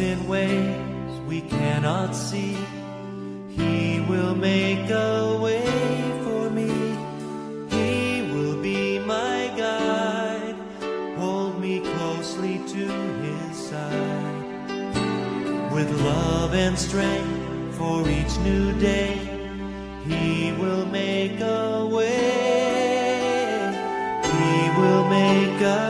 in ways we cannot see. He will make a way for me. He will be my guide. Hold me closely to his side. With love and strength for each new day. He will make a way. He will make a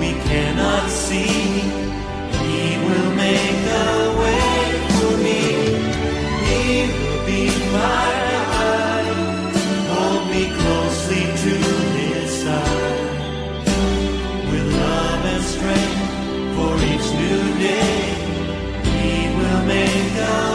we cannot see. He will make a way for me. He will be my guide. Hold me closely to his side. With love and strength for each new day. He will make a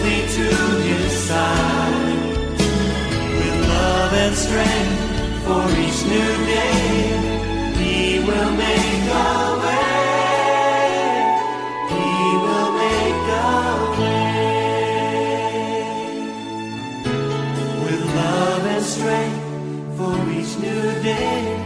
closely to his side. With love and strength for each new day. He will make a way. He will make a way with love and strength for each new day.